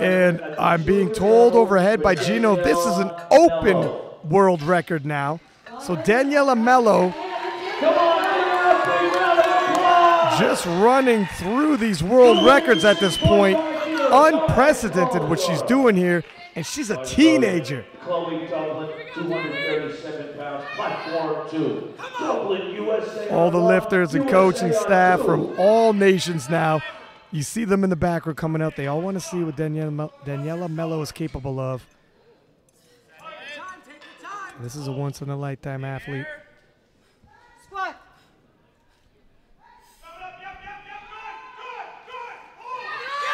And I'm being told overhead by Gino this is an open world record now. So Daniella Melo just running through these world records at this point. Unprecedented what she's doing here, and she's a teenager. Chloe Dublin, 237 pounds, platform two. Dublin, USA. All the lifters and coaching staff from all nations now. You see them in the back row coming out. They all want to see what Daniella, Daniella Melo is capable of. This is a once in a lifetime athlete.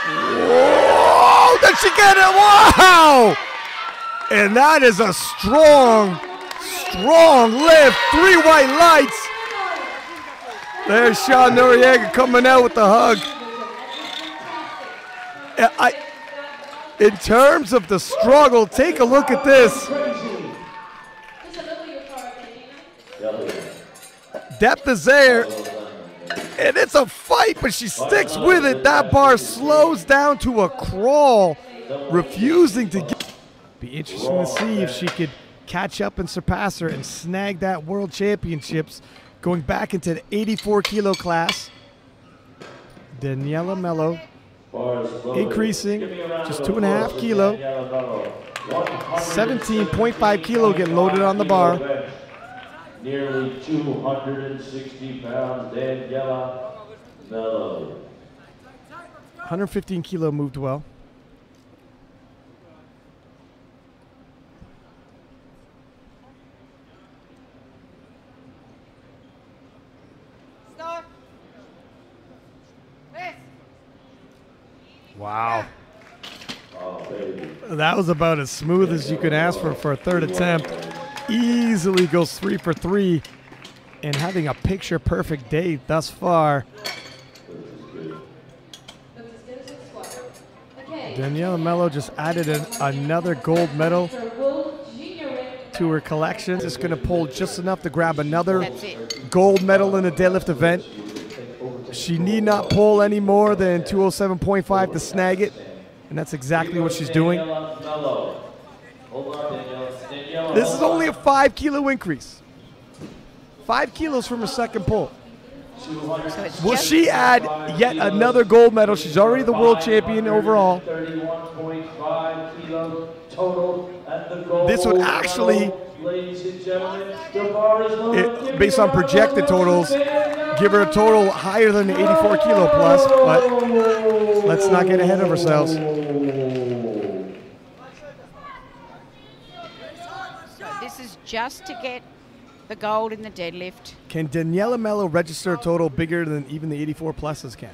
Oh, did she get it? Wow! And that is a strong, strong lift. Three white lights. There's Sean Noriega coming out with the hug. I, in terms of the struggle, take a look at this. Depth is there, and it's a fight, but she sticks with it. That bar slows down to a crawl, refusing to get. Be interesting to see if she could catch up and surpass her and snag that world championships, going back into the 84 kilo class. Daniella Melo increasing just two and a half kilo. 17.5 kilo get loaded on the bar. Nearly 260 pounds, Daniella Melo. 115 kilo moved well. Wow. Oh. That was about as smooth as you could ask for for a third attempt. Easily goes three for three and having a picture perfect day thus far. Daniella Melo just added an, another gold medal to her collection. Just going to pull just enough to grab another gold medal in a deadlift event. She need not pull any more than 207.5 to snag it, and that's exactly what she's doing. Daniella Melo. Hold on, Daniella. Daniella. This is only a five kilo increase. Five kilos from her second pull. So Will she add yet another gold medal? She's already the world champion overall. 31.5 total at the gold This would actually- medal. Ladies and gentlemen, the bar is low. It- based on a round of projected totals, Give her a total higher than the 84 kilo plus, but let's not get ahead of ourselves. this is just to get the gold in the deadlift. Can Daniella Melo register a total bigger than even the 84 pluses can?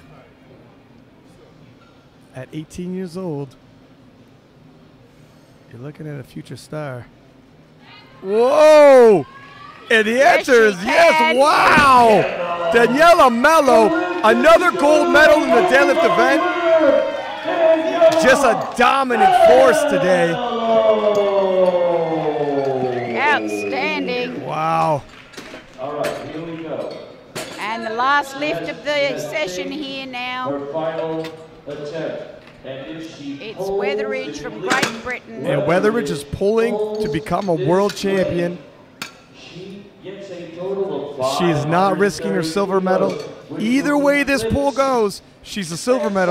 At 18 years old, you're looking at a future star. Whoa! And the Yes, answer is she yes. Wow! Daniella Melo, another gold medal in the deadlift event. Just a dominant force today. Outstanding. Wow. All right, here we go. And the last lift of the session here now. Her final attempt. It's Weatheridge from Great Britain. And Weatheridge is pulling to become a world champion. She is not risking her silver medal. Either way this pool goes, she's a silver medal.